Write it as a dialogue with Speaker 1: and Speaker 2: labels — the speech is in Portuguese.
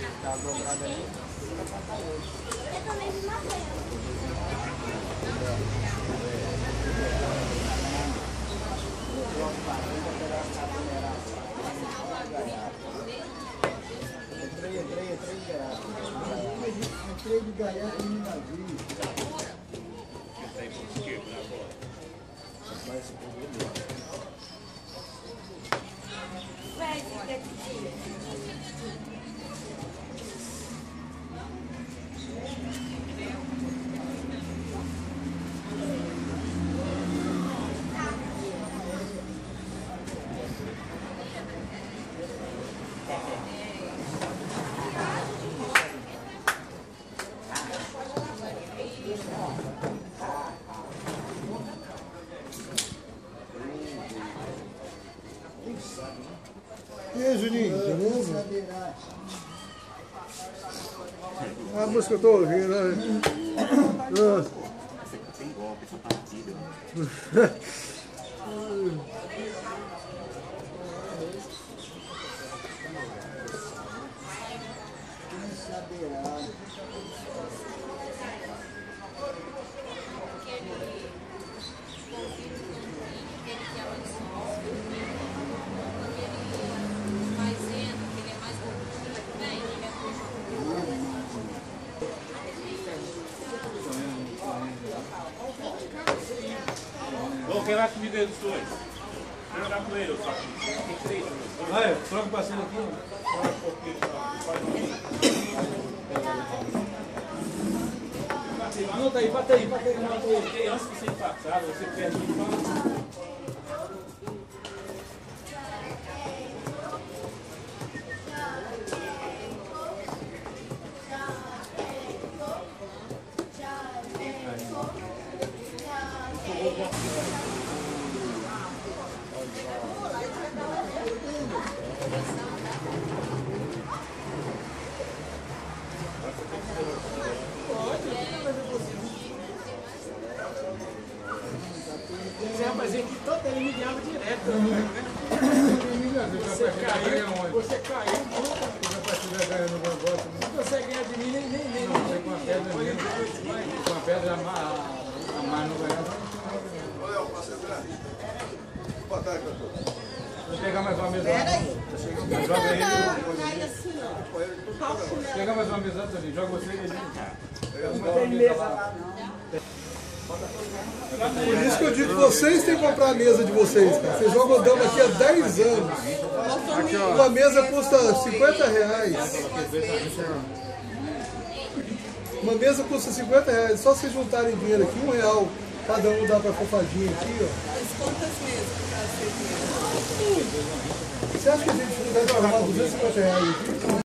Speaker 1: Tá dobrado ali.
Speaker 2: Eu também me matei.
Speaker 1: Entrei, entrei, entrei.
Speaker 3: Entrei de ganhar e me navio.
Speaker 1: Mas esse povo é
Speaker 4: E aí, Juninho, beleza? A música que eu tô ouvindo, né?
Speaker 5: Tem golpe essa partida. Ô, quem vai comigo aí dos dois? Vem jogar com ele, só. Tem três.
Speaker 1: Vai, troca o parceiro aqui.
Speaker 5: Fala um pouquinho,
Speaker 1: Anota aí, bate aí, bate aí. Bate aí.
Speaker 5: Antes de você empatar, você perde o
Speaker 1: Você caiu, você caiu muito. Não consegue ganhar de mim nem nem nem.
Speaker 4: com a pedra mesmo. Com a pedra a a mais não ganhava. Vou pegar mais uma mesa.
Speaker 6: Peraí.
Speaker 4: Joga ele.
Speaker 6: Cai assim, ó.
Speaker 4: Pega mais uma mesa, Toninho. Joga você e ele.
Speaker 1: Não tem mesa lá não.
Speaker 4: Por isso que eu digo, vocês têm que comprar a mesa de vocês, cara. Vocês jogam dama aqui há 10 anos. Aqui. Uma mesa custa 50 reais. Uma mesa custa 50 reais. Só vocês juntarem dinheiro aqui, um real cada um dá pra fofadinha aqui, ó.
Speaker 6: Mas quantas mesas pra vocês mesmo?
Speaker 4: Você acha que a gente não deve arrumar 250 reais aqui?